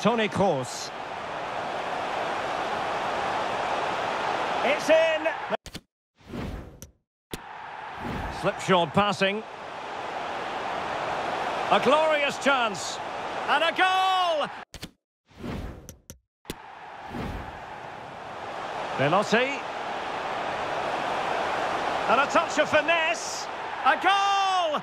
Toni Kroos. It's in. Slipshod passing. A glorious chance. And a goal! Belotti. And a touch of finesse. A goal!